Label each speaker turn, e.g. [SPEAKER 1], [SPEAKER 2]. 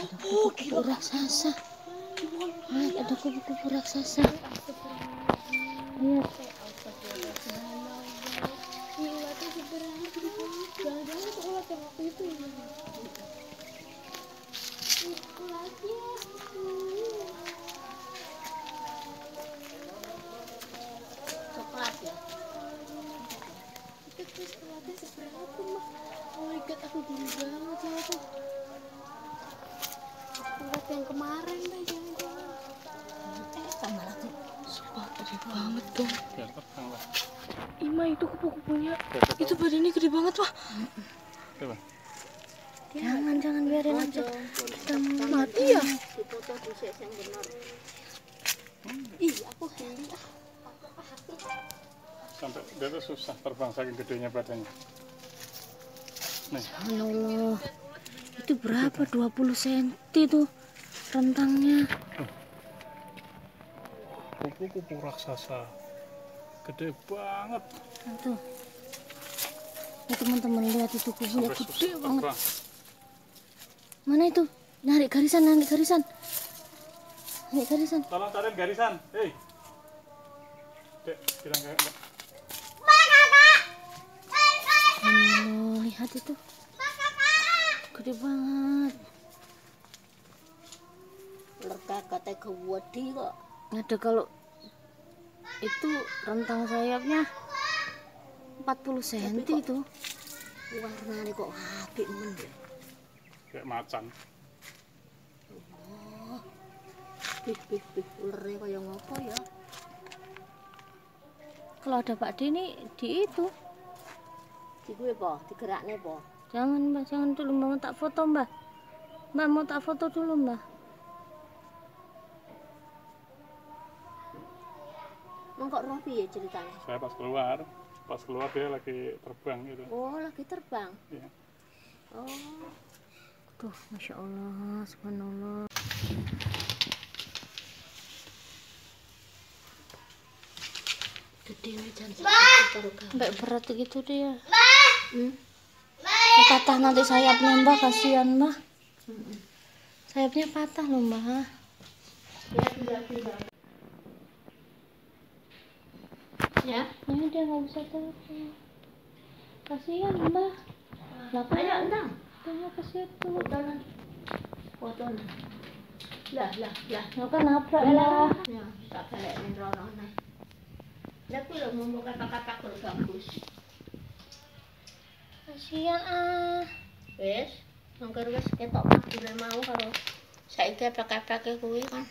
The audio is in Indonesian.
[SPEAKER 1] ada kupu-kupu raksasa. Lihat ada kupu-kupu raksasa. Lihat.
[SPEAKER 2] Coklat ya? Itu tuh coklatnya seberapa mah oh my god aku geli kemarin jangan-jangan eh sama lagi
[SPEAKER 1] sumpah gede banget dong. Ima itu kupu-kupunya. Itu badannya gede banget wah
[SPEAKER 3] coba.
[SPEAKER 1] Jangan jangan biarin aja. Kita mati ya.
[SPEAKER 2] Ih aku geli ah.
[SPEAKER 3] Sampai dia tuh susah terbang saking gedenya badannya. Nih.
[SPEAKER 1] Ya Allah itu berapa? 20 cm tuh rentangnya.
[SPEAKER 3] Kupu-kupu raksasa. Gede banget.
[SPEAKER 1] Tuh ya teman-teman lihat itu kubunya
[SPEAKER 3] sampai
[SPEAKER 1] gede
[SPEAKER 3] susah
[SPEAKER 1] banget.
[SPEAKER 3] Terbang
[SPEAKER 1] mana itu? Narik garisan narik garisan. Narik garisan.
[SPEAKER 3] Tolong tarik garisan. Hei. Dek bilang kayak enggak.
[SPEAKER 1] Oh, lihat itu. Gede banget
[SPEAKER 2] lega kata kewedi kok.
[SPEAKER 1] Ada kalau itu rentang sayapnya 40 cm itu.
[SPEAKER 2] Warnanya kok apik men. Ya
[SPEAKER 3] kayak macan.
[SPEAKER 2] Bih bih bih ulernya kayak ngopo ya?
[SPEAKER 1] Kalau ada Pak D ini di itu.
[SPEAKER 2] Di gue po digeraknya po
[SPEAKER 1] jangan mbak jangan dulu mbak. Mau tak foto mbak? Mbak mau tak foto dulu mbak
[SPEAKER 2] Mengkok roh piye ceritanya?
[SPEAKER 3] saya pas keluar pas keluar dia lagi terbang gitu.
[SPEAKER 2] Oh, lagi terbang.
[SPEAKER 3] ya.
[SPEAKER 2] Oh,
[SPEAKER 1] tuh masya Allah subhanallah.
[SPEAKER 2] Gede jan. Karo
[SPEAKER 1] mbak berat gitu dia.
[SPEAKER 2] Hmm.
[SPEAKER 1] patah nanti sayapnya mbak kasihan mbak sayapnya patah loh mbak
[SPEAKER 2] Ya.
[SPEAKER 1] Ini dia nggak bisa terbang kasihan mbak lah
[SPEAKER 2] Ayo, entang.
[SPEAKER 1] kayaknya ke situ
[SPEAKER 2] Fotonan. Fotonan. Lah, lah, lah.
[SPEAKER 1] nggak kan nabrak lah
[SPEAKER 2] Ya, tak balik ning rono nih. Lah kuwi lho ngomong kata-kata bagus.
[SPEAKER 1] kasihan ah
[SPEAKER 2] Wes, mangkir wis ketok madure mau karo saiki epek-epeke kuwi kan.